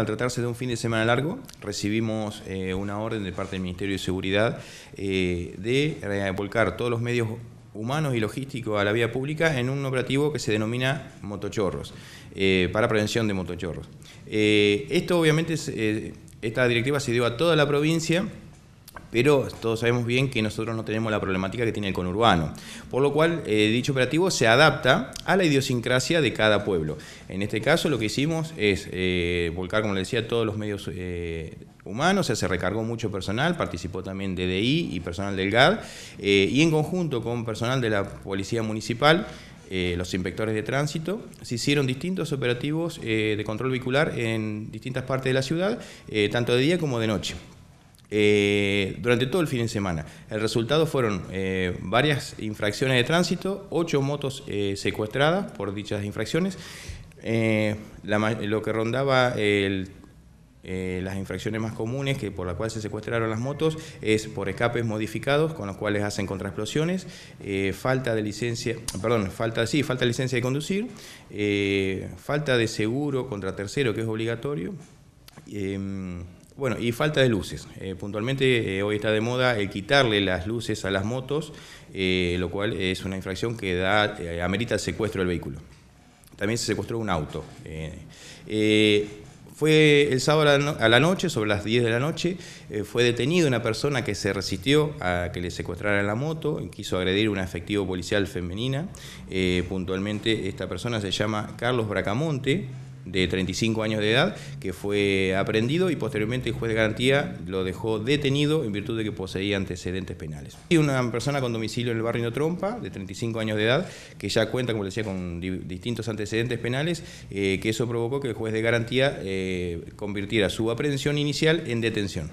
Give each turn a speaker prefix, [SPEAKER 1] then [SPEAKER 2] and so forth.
[SPEAKER 1] Al tratarse de un fin de semana largo, recibimos eh, una orden de parte del Ministerio de Seguridad eh, de volcar todos los medios humanos y logísticos a la vía pública en un operativo que se denomina motochorros, eh, para prevención de motochorros. esto obviamente, esta directiva se dio a toda la provincia pero todos sabemos bien que nosotros no tenemos la problemática que tiene el conurbano, por lo cual eh, dicho operativo se adapta a la idiosincrasia de cada pueblo. En este caso lo que hicimos es eh, volcar, como les decía, todos los medios eh, humanos, se recargó mucho personal, participó también DDI y personal del GAD, y en conjunto con personal de la Policía Municipal, los inspectores de tránsito, se hicieron distintos operativos de control vehicular en distintas partes de la ciudad, tanto de día como de noche. Eh, durante todo el fin de semana. El resultado fueron eh, varias infracciones de tránsito, ocho motos eh, secuestradas por dichas infracciones, lo que rondaba las infracciones más comunes que por las cuales se secuestraron las motos es por escapes modificados con los cuales hacen contraexplosiones, falta de licencia, perdón, falta, sí, falta de licencia de conducir, falta de seguro contra tercero que es obligatorio. Bueno, y falta de luces. Eh, puntualmente eh, hoy está de moda el quitarle las luces a las motos, eh, lo cual es una infracción que da, amerita el secuestro del vehículo. También se secuestró un auto. fue el sábado a la noche, sobre las 10 de la noche, fue detenido una persona que se resistió a que le secuestraran la moto, quiso agredir a una efectivo policial femenina. puntualmente esta persona se llama Carlos Bracamonte, de 35 años de edad, que fue aprendido y posteriormente el juez de garantía lo dejó detenido en virtud de que poseía antecedentes penales. Y una persona con domicilio en el barrio de Trompa, de 35 años de edad, que ya cuenta, como les decía, con distintos antecedentes penales, eh, que eso provocó que el juez de garantía eh, convirtiera su aprehensión inicial en detención.